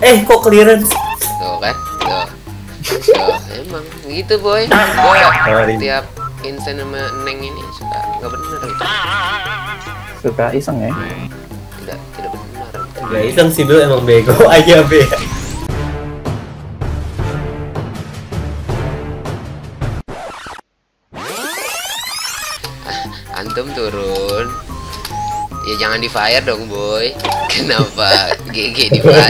Eh kok clearance? Tuh kan? Tuh. Tuh, emang gitu boy. Gua tiap insen sama Neng ini suka nggak bener gitu. Suka iseng ya. Tidak tidak benar. Gak iseng sih Bil emang bego aja Be. Jangan di fire dong boy. Kenapa GG di fire?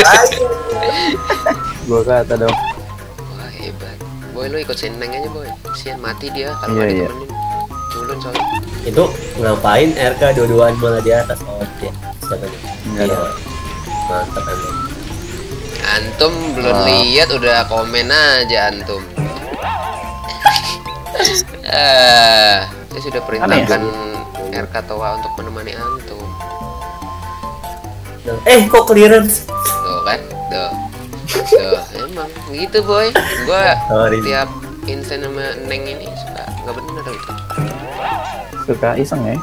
Lagi. Gua kata dong. Wah hebat. Boy lu ikut seneng aja boy. Sian mati dia kalau Iya, nggak iya. ditemenin. Culun soalnya. Itu ngapain RK dua-duaan malah di atas oh ya. Siapa nih? Iya, Iya. Mantap antum. Antum belum Wah. lihat udah komen aja antum. Ah, saya sudah perintahkan RK Toa untuk menemani antum. Eh kok clearance? Tuh kan? Tuh. Tuh, emang gitu boy. Gua Sorry. tiap insen sama Neng ini suka nggak bener gitu. Suka iseng ya.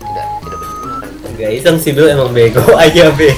Tidak tidak benar. Gak iseng sih Bil emang bego aja Be.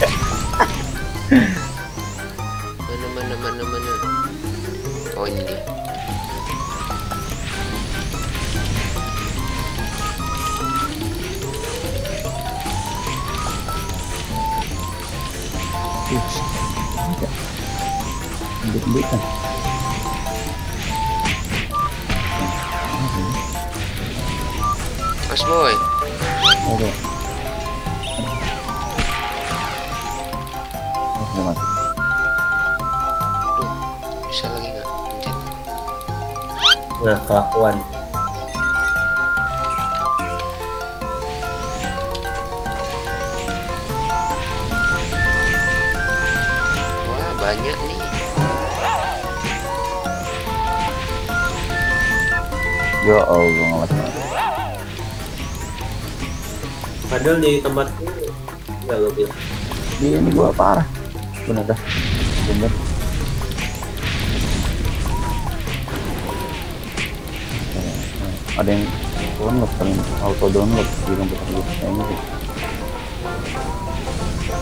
Ada yang download paling auto download di komputer gue kayaknya sih.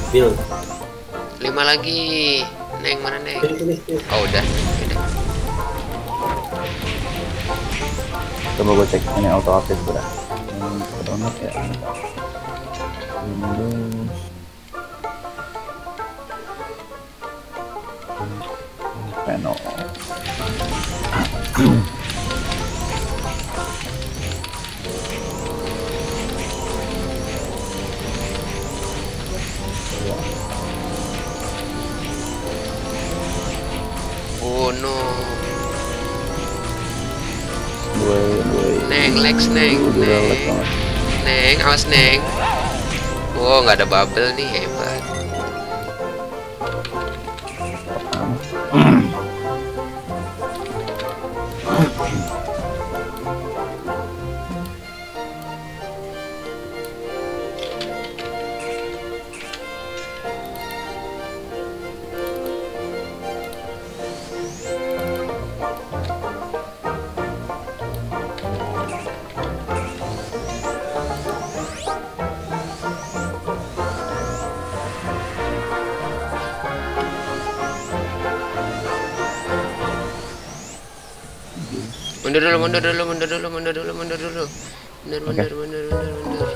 Bil. Lima lagi. Neng mana neng? Oh udah. Udah. Coba gue cek ini auto update udah. Hmm, download ya. Windows. Panel. no. Neng, Lex neng, neng. Neng, awas neng. Wow, nggak ada bubble nih hebat. Mundur dulu, mundur dulu, mundur dulu, mundur dulu, mundur dulu. Mundur, mundur, mundur, mundur, mundur.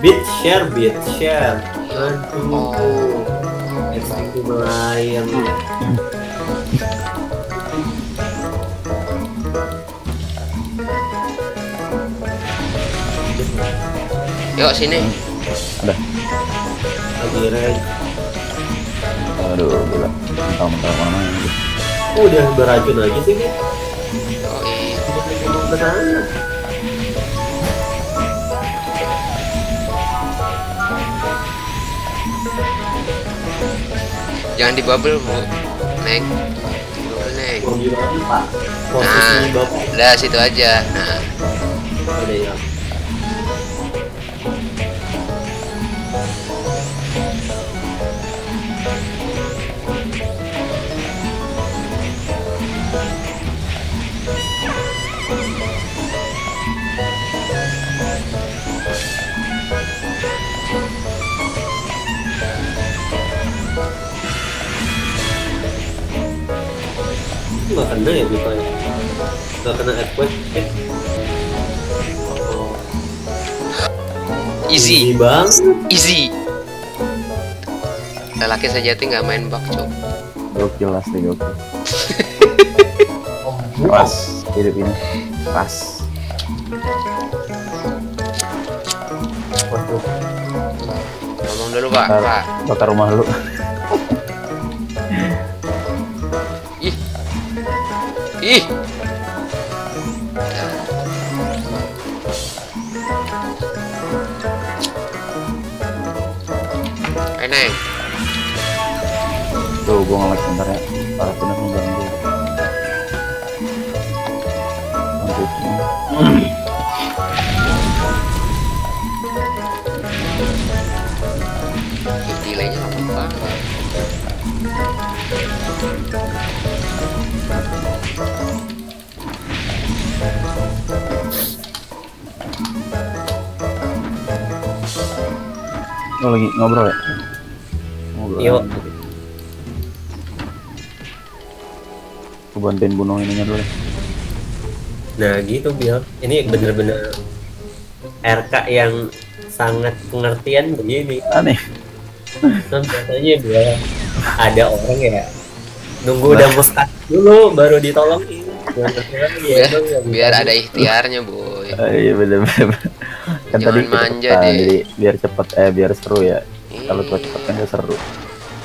Beat share, beat share. Aduh. Oh. Itu melayang. Yuk sini. Ada. Lagi red. Aduh, gila. Mentah-mentah mana. Oh, udah beracun lagi sih Bil. Oh iya. Emang beneran. Jangan di bubble, Bu. Neng. Bubble, Neng. Nah, udah situ aja. Nah, udah ya. Nggak kena ya Bipa ya nggak kena earthquake eh. oh, Easy, bang easy. Lelaki sejati nggak main bak, cok. Gokil asli gokil. Pas hidup ini. Pas. waduh Ngomong dulu, Pak. bakar rumah lu. Ih. Eh, Neng. Tuh gua ngelek bentar ya. Parah bener mengganggu. Lanjut. Lu lagi ngobrol ya? Ngobrol. Yuk. Gua bantuin bunuh ininya dulu. deh. nah gitu Bill ini bener-bener RK yang sangat pengertian begini Aneh. kan biasanya dia ada orang ya nunggu udah muskat dulu baru ditolongin Biar, biar ada ikhtiarnya, boy. Ah, iya bener bener. Kan Jangan tadi manja kecepatan, deh. jadi biar cepet eh biar seru ya. Kalau cepet cepet kan seru.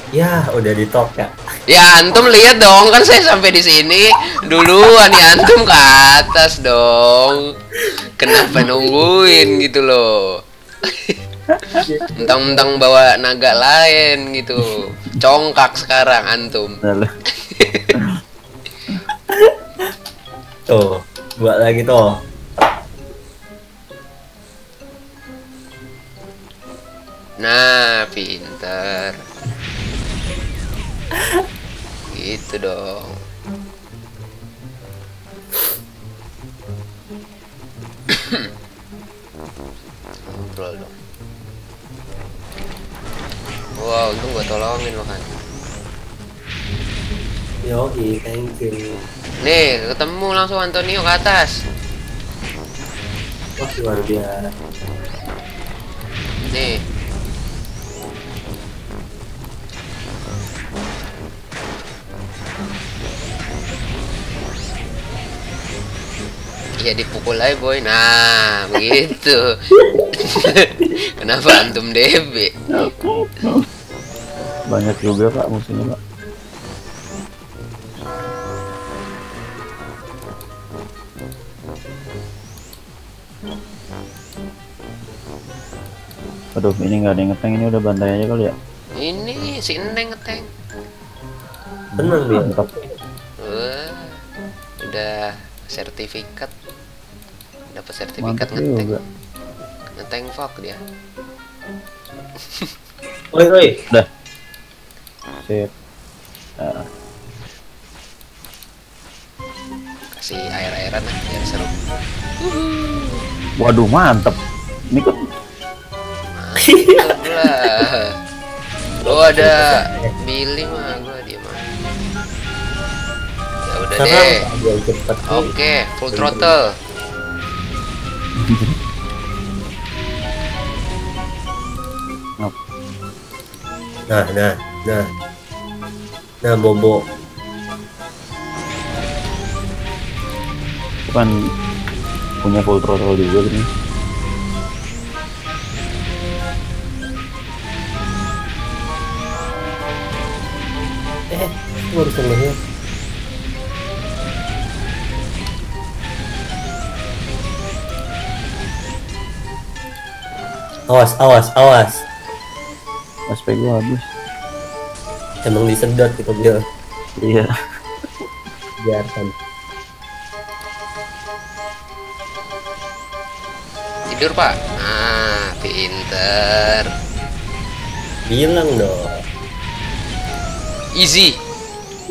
ya udah ditok ya Ya antum lihat dong kan saya sampai di sini duluan ya antum ke atas dong. Kenapa nungguin gitu loh? Mentang-mentang bawa naga lain gitu. Congkak sekarang antum. Tuh buat lagi tuh Nah, pinter. Gitu dong. Ngobrol dong. Wow, untung gua tolongin makan. Yogi, thank you. Nih, ketemu langsung Antonio ke atas. Wah, luar biasa. Nih. Ya dipukul aja boy. Nah, begitu. Kenapa antum DB? Banyak juga pak musuhnya pak. Aduh ini nggak ada yang ngeteng ini udah bantai aja kali ya. Ini si Neng ngeteng. Tenang dia. Mantap. Wah, udah sertifikat. Dapat sertifikat Mantap ngeteng. juga. Ngeteng fuck dia. Oi, oi. Udah. Sip. Nah, Kasih air-airan lah biar seru. waduh mantep. Ini kok Mantap lah. Oh ada Billy mah gua diem aja. Ya udah deh. Oke, full throttle. Nah, nah, nah. Nah, Bobo. bukan punya full throttle juga gini. Eh, gua harus ngelihat. Awas, awas, awas. Aspek gua habis. Emang disedot gitu dia. Iya. Biarkan. Tidur pak. Ah, pinter. Bilang dong. Easy.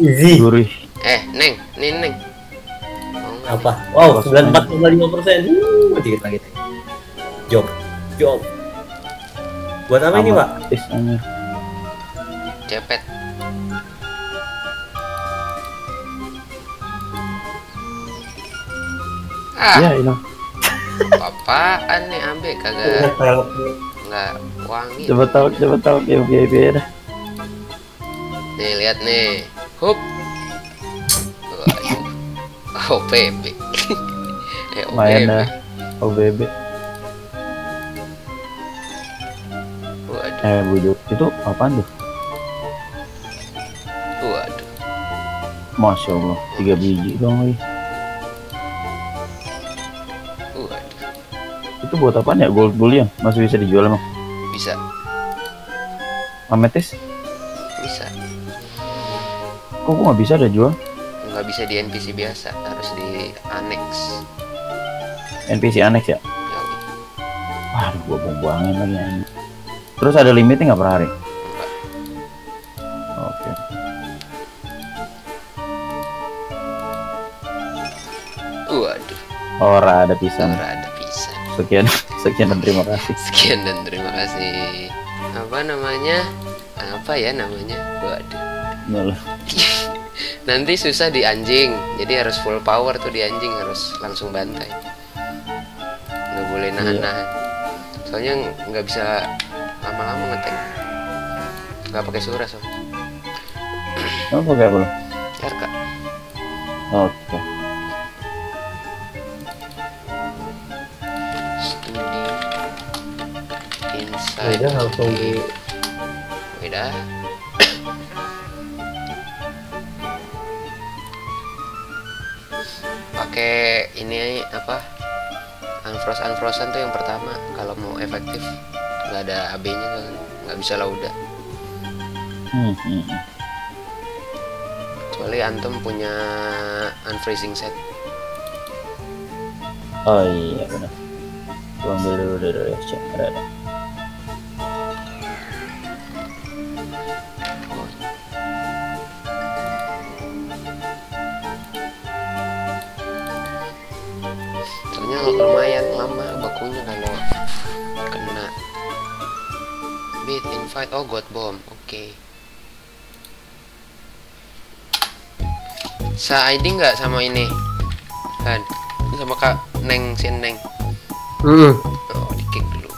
Easy. Gurih. Eh, Neng, nih Neng. Nggak? Apa? Wow, 94,5 persen. Uh, dikit lagi. Job, job. Buat apa ini, Pak? Cepet. Ah, Ya hilang. apaan nih ambe kagak nggak wangi. Coba tahu, coba tahu yang VIP dah. Nih lihat nih. Hup. Waduh. OPB. eh, Main OPB. dah. OBB. Waduh. Eh bujuk. Itu apaan tuh? Waduh. Masya Allah. Tiga biji dong lagi. Waduh. Itu buat apaan ya? Gold bullion masih bisa dijual emang? Bisa. Ametis? Bisa. Kok gua nggak bisa ada jual? Nggak bisa di NPC biasa, harus di annex. NPC annex ya? Waduh, gua buang-buangin lagi. Terus ada limitnya nggak per hari? Oke. Waduh. Ora ada pisan. Ora ada bisa. Sekian, sekian dan terima kasih. Sekian dan terima kasih. Apa namanya? Apa ya namanya? Waduh. Nol. Nanti susah di anjing. Jadi harus full power tuh di anjing harus langsung bantai. Nggak boleh nahan-nahan. Soalnya nggak bisa lama-lama ngetek. Nggak pakai suara soalnya. Kamu pakai apa? RK. Oke. Studi. Ya Inside. udah langsung di Udah. Pakai ini apa? Unfrost unfrozen tuh yang pertama kalau mau efektif nggak ada AB-nya kan nggak bisa lauda. Hmm, hmm, hmm. Kecuali antum punya unfreezing set. Oh iya benar. Gua ambil dulu dari cek ada ada. Invite oh god bomb. Oke sa ID nggak sama ini? Kan sama kak neng si neng. Hmm. oh di kick dulu.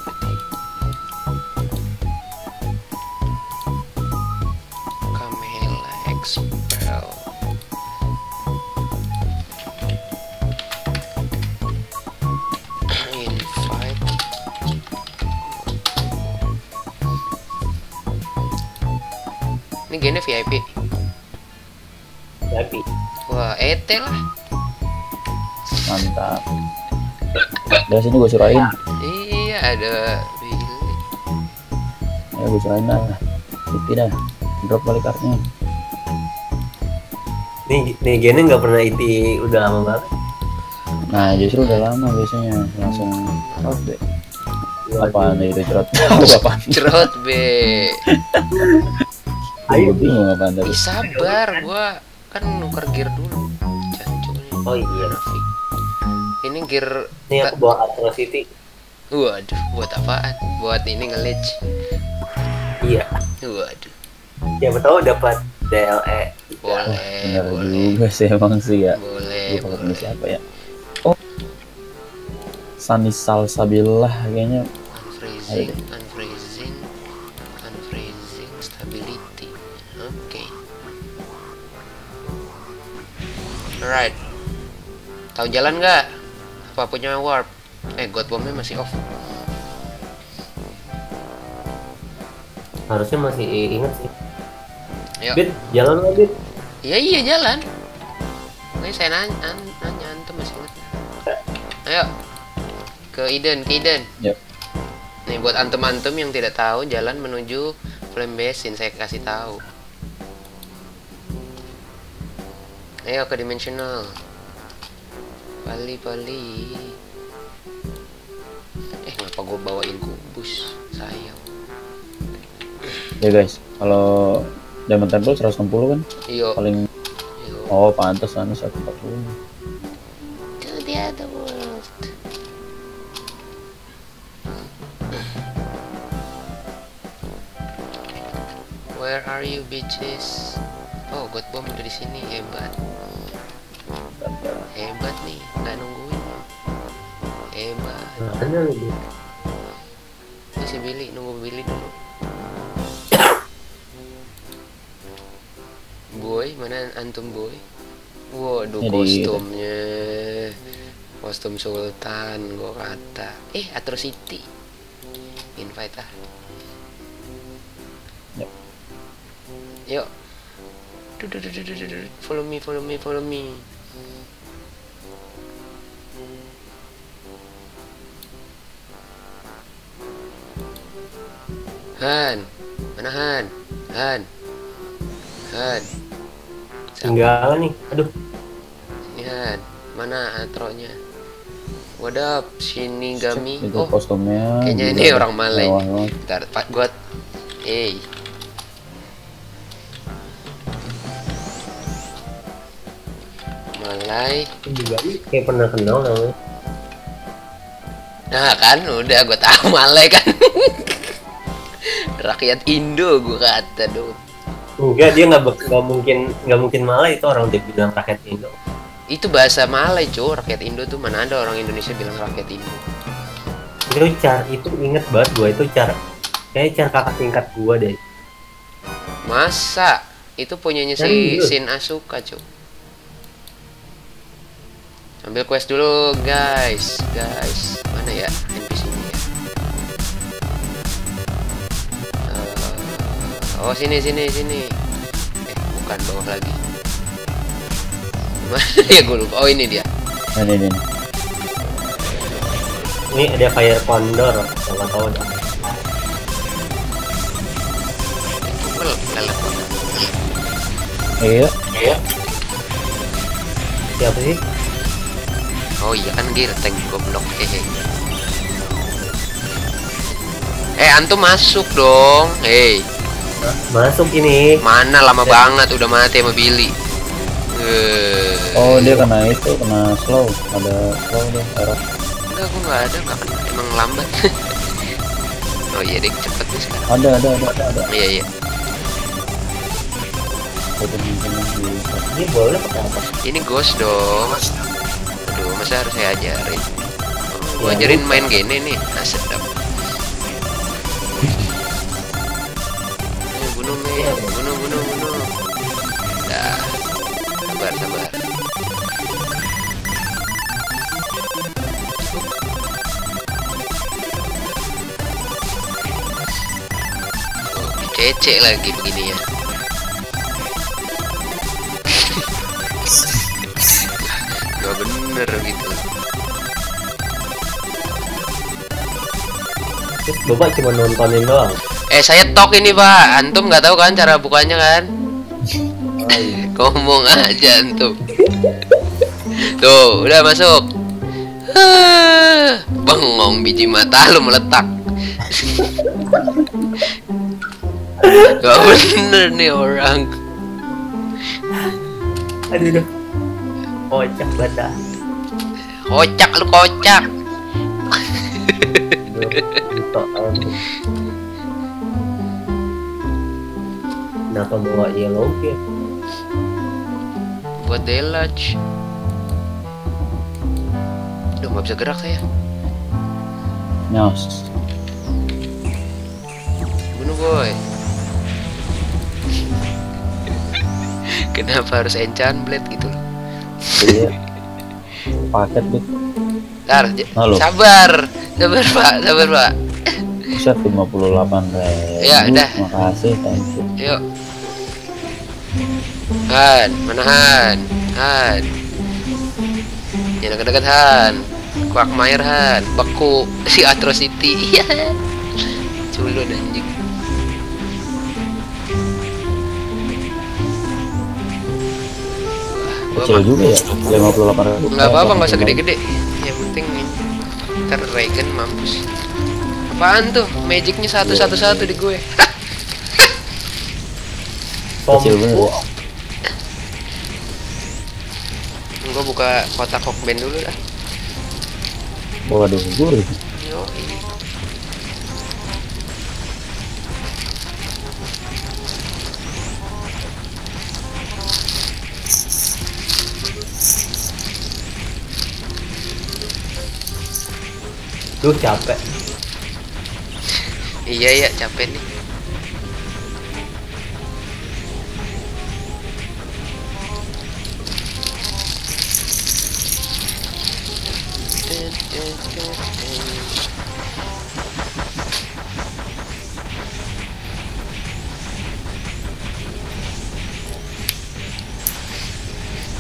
Kamela expel ini gini VIP Tapi wah ET lah Mantap. Dari sini gua surain. iya ada Billy Ya gua surain dah. Itu dah. Drop balik kartunya. nih nih gini nggak pernah iti udah lama banget. Nah justru udah lama biasanya langsung drop deh. Apaan itu cerot? Apaan? cerot be Gue bingung apaan tadi. Ih, sabar gua kan nuker gear dulu nih. Oh iya. Grafik. ini gear Nih aku bawa Atrocity. waduh buat apaan buat ini nge-ledge Iya. waduh Siapa tahu dapat DLE. boleh Bener boleh juga sih emang sih ya. boleh Gue pakai boleh. siapa ya? Oh, Sunny Salsabilah kayaknya. unfreezing unfreezing alright. Tahu jalan nggak? Apa punya warp? Eh god bombnya masih off. Harusnya masih inget sih. Yuk. Bit, jalan lah Bit. iya iya jalan. Makanya saya nanya, an- nanya antum masih ingat. Ayo. Ke Eden ke Eden. Yuk. nih buat antum-antum yang tidak tahu jalan menuju Flame Basin saya kasih tahu ayo ke dimensional. Pali Pali eh ngapa gue bawain kubus? Sayang. Ya guys, kalau Diamond Temple 160 kan? Iyo paling iyo oh pantas sana 140. to the other world Where are you bitches? Oh, God Bomb udah di sini hebat. Hebat nih, nggak nungguin. hebat. Mana lu? Si Billy nunggu Billy dulu. Boy mana antum boy? Waduh Ini di- kostumnya. Kostum sultan gua kata. Eh atrocity. Invite ah. Yuk. yuk follow me follow me follow me Han mana Han Han Han Tinggal nih. Aduh. Ini Han mana atronya What up Shinigami itu Oh kostumnya kayaknya ini orang Malay. Bentar, Pak God. Eh. Malay. Juga kayak pernah kenal namanya. Nah kan, udah gue tahu Malay kan. Rakyat Indo gue kata dong. Enggak, dia nggak mungkin nggak mungkin malah itu orang dia bilang rakyat Indo. Itu bahasa Malay cuy, rakyat Indo tuh mana ada orang Indonesia bilang rakyat Indo. Itu cara itu inget banget gua itu cara kayak cara kakak tingkat gua deh. Masa? Itu punyanya si Serius? Shin Asuka cuy. Ambil quest dulu guys, guys. Mana ya? Oh sini sini sini. Eh bukan bawah lagi. Mana ya gue lupa. Oh ini dia. Nah, ini, ini. Ini ada Fire Condor, nggak tahu dah. Lelet. iya Siapa sih? Oh iya kan dia tank goblok. Hehe. Eh antum masuk dong. Hei. Masuk ini. Mana lama banget udah mati sama Billy. Eh, oh dia kena itu kena slow ada slow deh error enggak gua enggak ada enggak kena emang lambat. oh iya deh cepet nih sekarang. ada ada ada ada, ada. Iya iya. Ini boleh pakai apa? Ini ghost dong. Aduh masa harus saya ajarin. Oh, gua Ya, ajarin lupa. main gini nih. Nah sedap. Bunuh bunuh bunuh. Dah. Sabar sabar. Oh, Cece lagi begini ya. Gak bener gitu. Terus bapak cuma nontonin doang. Eh saya tok ini pak, antum nggak tahu kan cara bukanya kan? Oh, iya. Ngomong aja antum. Tuh, udah masuk. Bengong biji mata lu meletak. Gak bener nih orang. Aduh. Kocak banget. Kocak lu kocak. Kenapa bawa yellow gear? Buat delage. Duh nggak bisa gerak saya. nyos Bunuh boy. Kenapa harus enchant blade gitu loh? iya paket deh Ntar, Halo. sabar, sabar pak, sabar pak. bisa 58 ribu Ya, udah. makasih thank you Yuk. Han, mana Han? Han. Jangan deket-deket Han. Quagmire Han, beku si atrocity. Iya. Culun anjing. Kecil juga ya 58 ribu Nggak apa-apa, nggak usah gede-gede. Yang penting ntar Regen mampus. Apaan tuh? Magicnya satu-satu-satu di gue. kecil bener Gue buka kotak hokben dulu dah. waduh gurih Yo, Duh capek. Iya ya capek nih.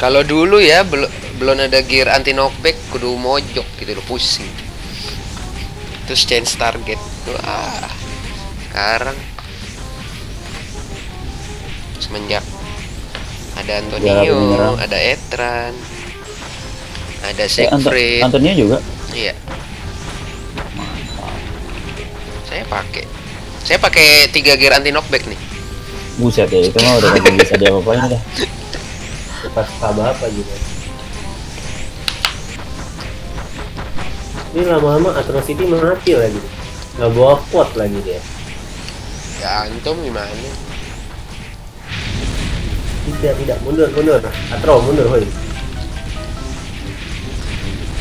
Kalau dulu ya belum belum ada gear anti knockback kudu mojok gitu loh pusing. Terus change target. Wah. Sekarang semenjak ada Antonio, ada Etran, ada Eh, Anto- Siegfried. Antonio juga. Iya. Saya pakai. Saya pakai tiga gear anti knockback nih. Buset ya, itu mah udah bisa diapa-apain dah. Pas apa apa gitu. Ini lama-lama Atrocity mati lagi. Nggak bawa quote lagi dia. Ya antum gimana? Tidak, tidak, mundur, mundur. Atro, mundur, woi.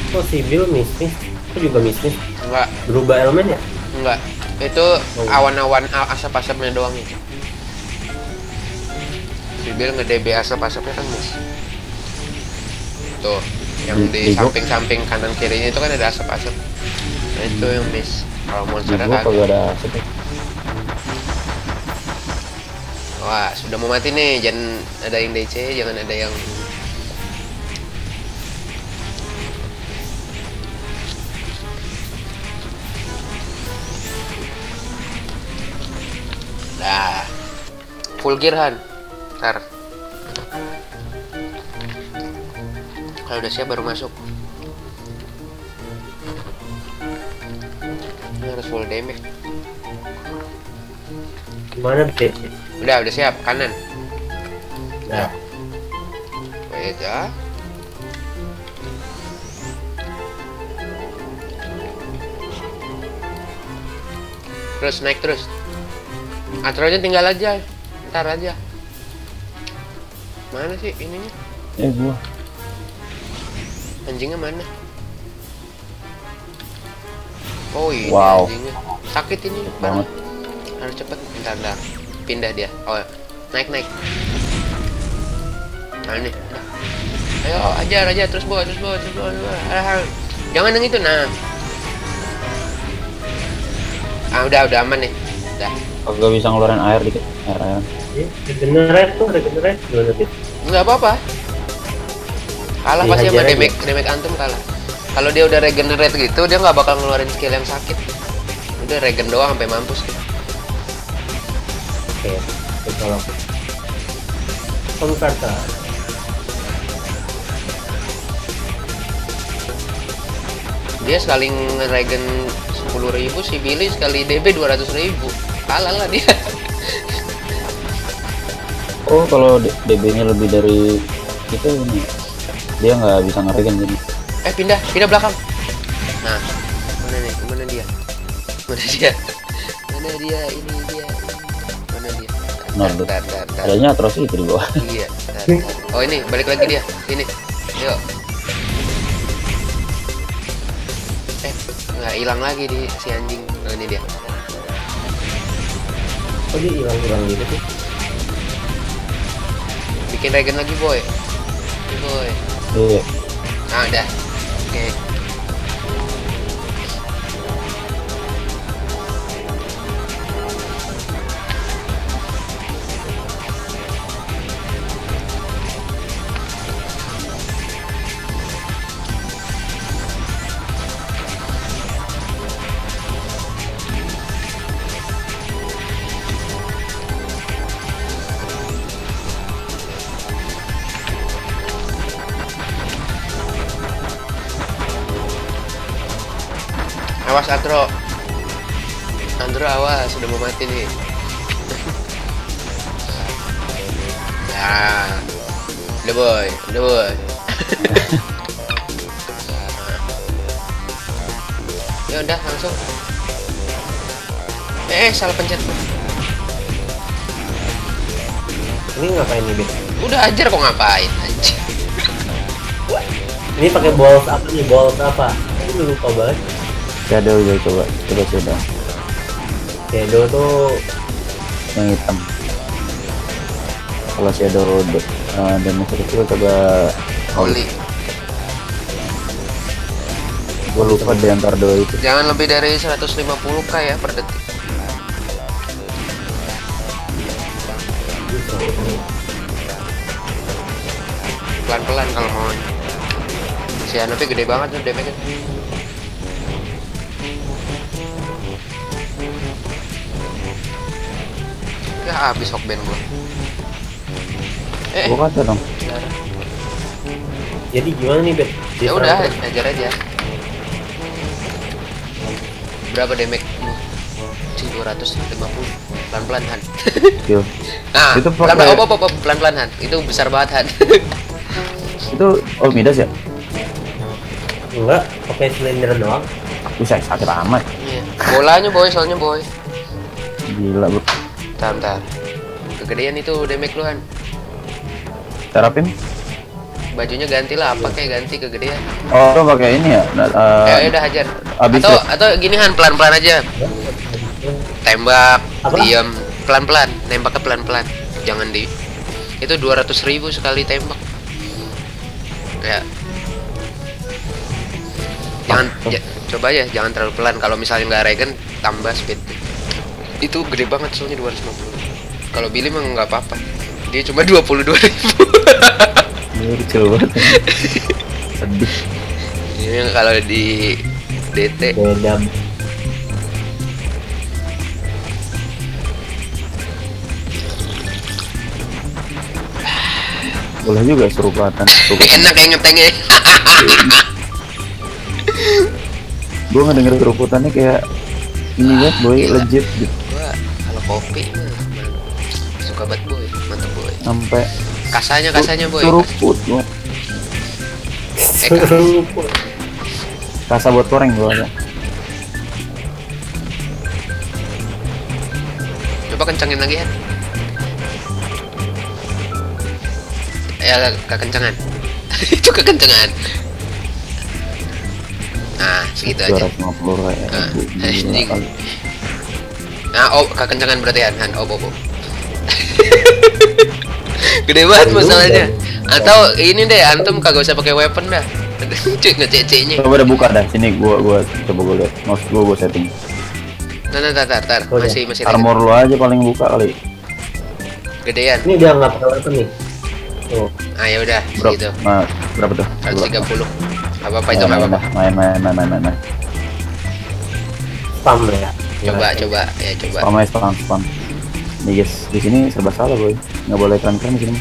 Kok si Bill miss nih? Kok juga miss nih? Enggak, Berubah elemen ya? enggak. Itu awan-awan a- asap-asapnya doang itu. Bibil nge-DB asap-asapnya kan mis. Tuh, yang Di- samping-samping kanan kirinya itu kan ada asap-asap. Nah, itu yang miss. Kalau monsternya kagak. ada setek. Wah, sudah mau mati nih. Jangan ada yang DC, jangan ada yang Nah, full gear Han. Ntar. Kalau udah siap baru masuk. Ini harus full damage. Gimana, Dek? Udah, udah siap. Kanan. Nah, Beda. Terus naik terus. Atronya tinggal aja. Ntar aja. Mana sih ininya? Eh gua. Anjingnya mana? Oh iya Wow. anjingnya. Sakit ini Banget. Harus cepet. Bentar, bentar. Pindah dia. Oh, naik naik. Nah ini. Ayo ajar aja terus bawa terus bawa terus bawa. Terus bawa. Ah, ah. Jangan yang itu nah. Ah udah udah aman nih. Udah. Kagak bisa ngeluarin air dikit. Air air. ya, regenerate tuh, regenerate. Gimana, Dit? Nggak apa-apa. Kalah pasti sama damage damage antum kalah. Kalau dia udah regenerate gitu, dia nggak bakal ngeluarin skill yang sakit. Udah regen doang sampai mampus gitu. Oke, kita tolong. Pengkarta. Dia sekali ngeregen 10.000 si Billy sekali DB 200.000 Kalah lah dia. Oh kalau DB-nya lebih dari itu ini dia nggak bisa ngeregen jadi. Eh pindah, pindah belakang. Nah, mana nih? Mana dia? Mana dia? Mana dia? Ini dia. Mana dia? Nah, Tar, tar. Adanya terus itu di bawah. Iya. tar, tar. Oh ini balik lagi dia. Sini. Yuk. Eh, nggak hilang lagi di si anjing. Oh, ini dia. Kok dia hilang-hilang gitu sih? Bikin regen lagi, boy. Boy. Iya. Nah, udah. Oke. Awas Andro. Andro awas, sudah mau mati nih. Nah. Udah boy, udah boy. ya udah langsung. Eh, salah pencet. Ini ngapain nih, Bit? Udah ajar kok ngapain anjir. Ini pakai balls apa nih? Balls apa? Ini lupa banget. Shadow juga coba coba Shadow Shadow tuh yang hitam kalau Shadow uh, damage kecil coba Holy. gue lupa di antara dua itu Jangan lebih dari 150k ya per detik. Pelan-pelan kalau mau. Si Anopi gede banget tuh damage-nya. Ya habis hokben gua. Eh, gue kata dong. Jadi gimana nih bet ya udah ajar aja. Berapa damage? lu Cih, 250 pelan-pelan Han. Skill nah Itu pelan pakai- pelan oh, oh, oh, pelan-pelan Han. Itu besar banget Han. Itu oh Midas ya? Enggak pakai silinder doang. Bisa sakit amat. Iya. bolanya boy soalnya boy. Gila bro bentar bentar. Kegedean itu damage lu Han. Terapin bajunya ganti lah apa kayak ganti kegedean? Oh lo pakai ini ya? Uh, ya udah hajar. habis atau ya? atau gini Han pelan-pelan aja. Tembak Apa? diam. Pelan-pelan nembaknya pelan-pelan. Jangan di itu 200.000 ribu sekali tembak. Ya. Jangan ja- coba aja jangan terlalu pelan. Kalau misalnya nggak regen tambah speed itu gede banget soalnya 250 kalau Billy mah nggak apa-apa. Dia cuma 22.000 ribu. Ini kecil banget. Sedih ini kalau di DT beda. Boleh juga serupatan enak ya ngetengnya. Gue nggak denger seruputannya kayak ini ya boy legit gitu kopi. Suka banget boy. Mantap boy. Sampai kasanya kasanya boy. Seruput gua Eh, Kak. kasa buat goreng gua ada coba kencengin lagi ya. Ya kekencengan itu kekencengan nah segitu aja. 250 kayak Ah, nah oh kekencengan berarti Han Han oh oh, oh. gede banget masalahnya atau ini deh antum kagak usah pakai weapon dah cek ngececenya coba udah buka dah sini gua gua coba gua lihat mouse gua gua setting Nah, nah, tar, tar, tar. Oh, ya. Masih, masih armor lu aja paling buka kali gedean. ini dia nggak pakai weapon nih tuh Ah, ya udah, bro gitu. nah, berapa tuh 130. Apa apa itu main, enggak main, apa-apa. main main main main main main spam ya Coba, coba, ya coba. spam aja spam spam nih guys di sini serba salah boy nggak boleh keren keren di sini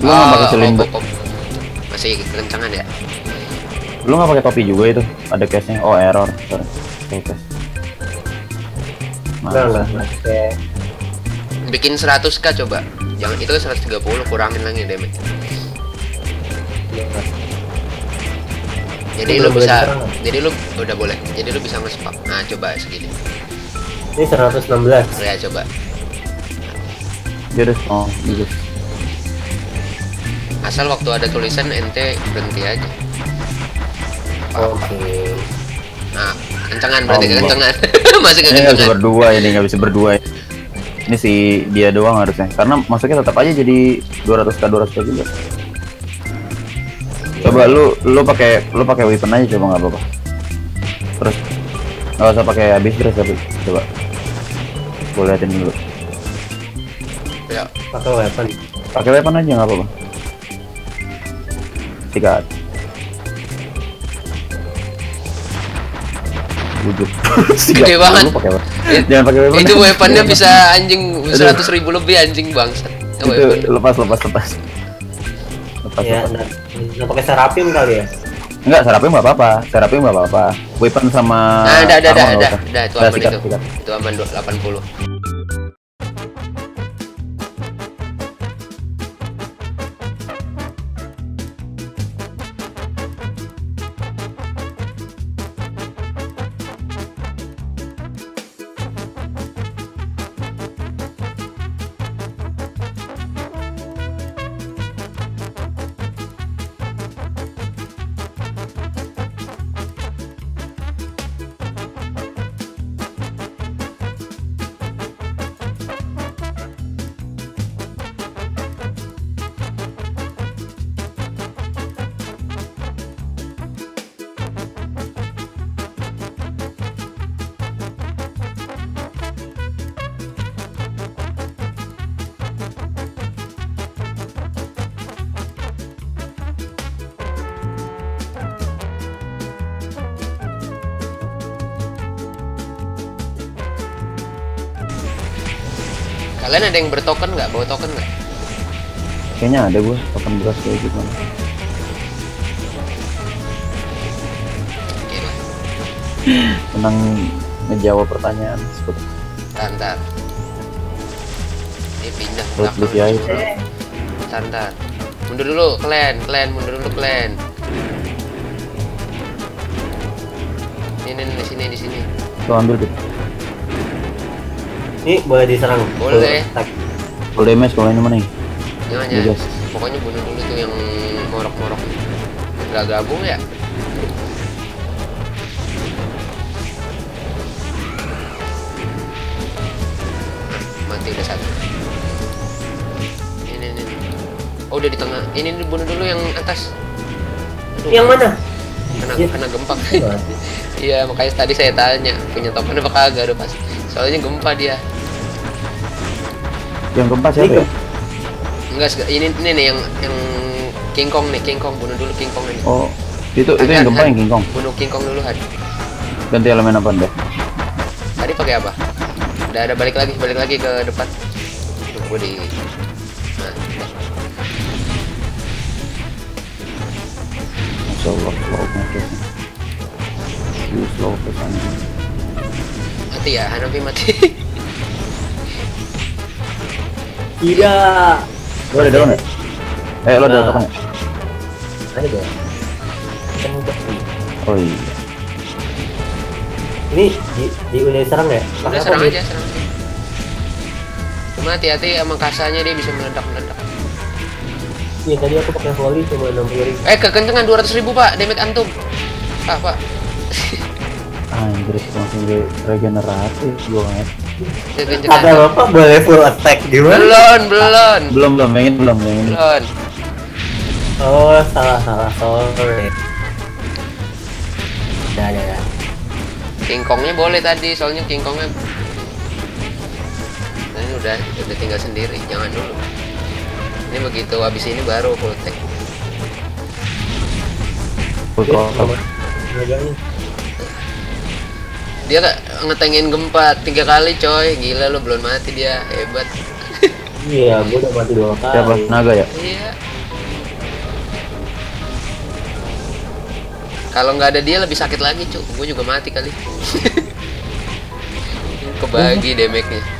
Nah. Lu nggak pakai oh, silinder? oh, oh. Masih kencangan ya? lu nggak pakai topi juga itu ada case nya oh error sorry Oke, case Bikin 100k coba. Jangan itu 130 kurangin lagi damage. Jadi lu bisa diserang, jadi lu udah boleh. Jadi lu bisa nge-spam. Nah, coba segini. ini 116 Ya coba. udah oh bagus Asal waktu ada tulisan ente berhenti aja. oke Nah, kencangan berarti Allah. kencangan. Masih ini nggak bisa berdua ini nggak bisa berdua. Ini si dia doang harusnya. Karena masuknya tetap aja jadi 200 k 200 k juga. Coba lu lu pakai lu pakai weapon aja coba nggak apa-apa. Terus nggak usah pakai habis terus tapi coba. Gue liatin dulu. Ya, pakai weapon. Pakai weapon aja nggak apa-apa. Sikat Wujud. Gede banget. Lu pakai weapon. Jangan pakai weapon. itu weaponnya bisa anjing 100 ribu lebih anjing bangsat. Itu lepas lepas lepas lepas ya lepas nggak pakai serapim kali ya enggak serapim nggak apa-apa serapim nggak apa-apa weapon sama Nah, ada ada ada ada. itu aman itu. Itu aman 80. Kalian ada yang bertoken nggak? Bawa token nggak? Kayaknya ada gua token beras kayak gitu. Tenang ngejawab pertanyaan seperti Ntar, ntar. Ini pindah Terus belakang. Luffy aja. Ntar, ntar. Mundur dulu, kalian, kalian, mundur dulu, kalian. Ini, ini, di sini, di sini. Lo ambil tuh. Ini boleh diserang. Boleh. Damage kalau ini mana nih? Jangan, Iya, guys. Pokoknya bunuh dulu tuh yang morok-morok. Gak gabung ya? Mati udah satu. Ini, ini, ini. Oh udah di tengah. Ini dibunuh dulu yang atas. Aduh, Yang mana? Kena, Iya. kena gempa. Iya makanya tadi saya tanya punya token apa kagak udah pas. Soalnya gempa dia. Yang keempat siapa ya? Enggak, ini ini nih yang yang King Kong nih, King Kong bunuh dulu King Kong ini. Oh, itu itu yang gempa yang King Kong. Bunuh King Kong dulu, Had. Ganti elemen apa deh? Tadi pakai apa? Udah ada balik lagi, balik lagi ke depan. Tuh, gua di Nah. Masya Allah, slow slow pesannya. Mati ya, Hanafi mati. Tidak. Lo ada daun ya? Eh, lo ada Nah. token ya? Ada gak? Kan udah sih. Oh iya. Ini di, di udah serang ya? Udah serang aja, serang aja. Cuma hati-hati sama kasanya dia bisa meledak-meledak. Iya tadi aku pakai volley cuma 60 ribu. Eh, kekencengan 200 ribu pak, damage antum. Pak, pak. Anjir, langsung di regeneratif gua kan. Kekencengan. Kata bapak boleh full attack gimana? Belum, belum. Belum belum, belum, yang ini. Belum. Oh salah salah sorry. Udah udah udah. King Kongnya boleh tadi, soalnya King Kongnya nah, ini udah udah tinggal sendiri, jangan dulu. Ini begitu habis ini baru full tech. Full Iya, sama. Megangnya. Dia nggak ngetengin gempa tiga kali coy, gila lu belum mati dia, hebat. Iya, gua udah mati dua kali. Siapa? Naga ya? Iya. Kalau nggak ada dia lebih sakit lagi cuk, gue juga mati kali. Kebagi damage-nya. Nah,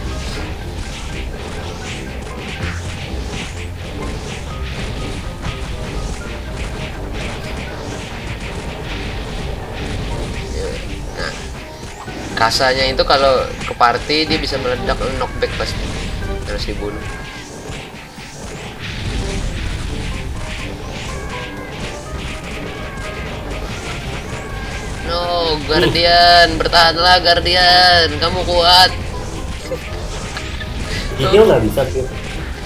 kasanya itu kalau ke party dia bisa meledak knockback pasti harus dibunuh. No, Guardian, bertahanlah Guardian, kamu kuat. Video nggak bisa sih.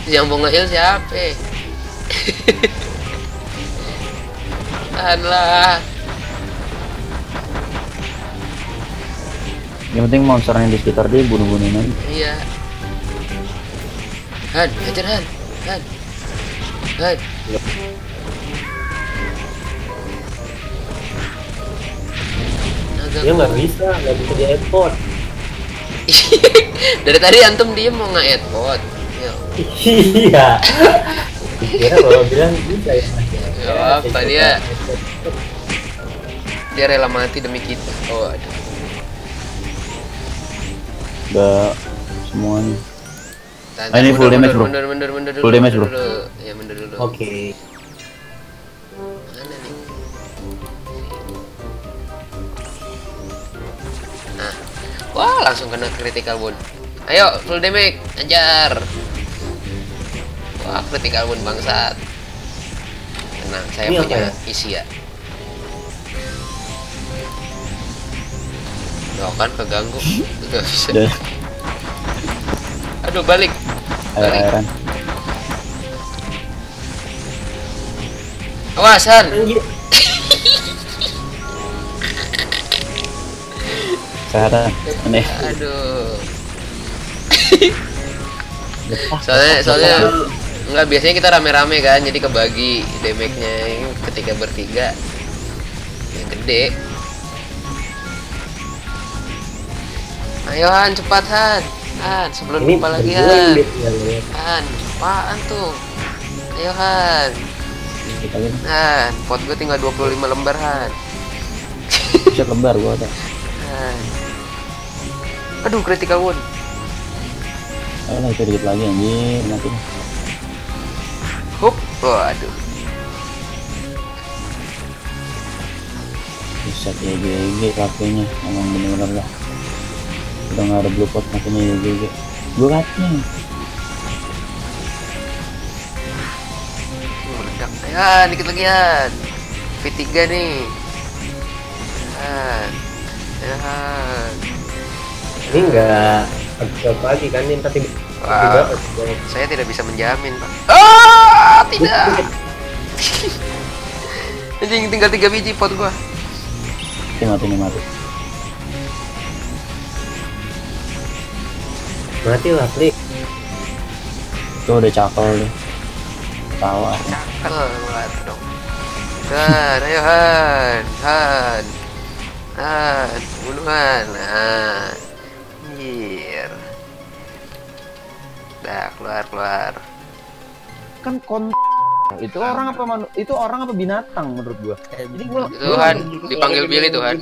Yang mau nge-heal siapa? Tahanlah. Yang penting monster yang di sekitar dia bunuh-bunuhin aja. Iya. Han, hajar Han. Han. Han. Naga Dia nggak bisa, nggak bisa di airport. Dari tadi antum diem mau nge pot. Ya, Iya. Kira kalau bilang bisa ya. Ya. Ya, apa dia? dia rela mati demi kita. Oh, aduh. Udah semuanya. Ah, ini full mundur, damage, bro. Mundur, mundur, mundur dulu. Full damage, bro. dulu. Ya, mundur dulu. Oke. Mana nih? Nah. Wah, langsung kena critical wound. Ayo, full damage. Ajar. Wah, critical wound bangsat. Tenang, saya Ini punya ya? isi ya. Loh kan keganggu. Gak bisa. Udah Aduh, balik. Balik. air-airan. Awas, Han. Anjir. Sehatan. Aneh. Aduh. soalnya soalnya nggak biasanya kita rame-rame kan jadi kebagi damage-nya Ini ketika bertiga yang gede ayo Han cepat Han. Han sebelum Ini lupa lagi Han. Han apaan tuh? Ayo Han. Han pot gue tinggal 25 lembar Han. Bisa lebar gua ada Han. Aduh critical wound. Ayo itu dikit lagi anjir mati Hup, waduh. bisa ya GG kakeknya emang bener-bener lah udah nggak ada blue pot makanya ya GG gua katanya Uh, meledak. Ya, dikit lagi ya. V3 nih. Ya. Ya. Ini enggak habis pagi kan ini tapi Wah. tiba Saya tidak bisa menjamin, Pak. Ah, tidak. Anjing tinggal 3 biji pot gua. ini mati ini mati mati lah klik itu udah cakol deh tawa Cakal keluar dong. Han, ayo Han. Han. Han, bunuhan. Nah. Anjir. Dah, keluar, keluar. kan kon itu orang apa manu itu orang apa binatang menurut gua jadi gua Tuhan, dipanggil Billy Tuhan.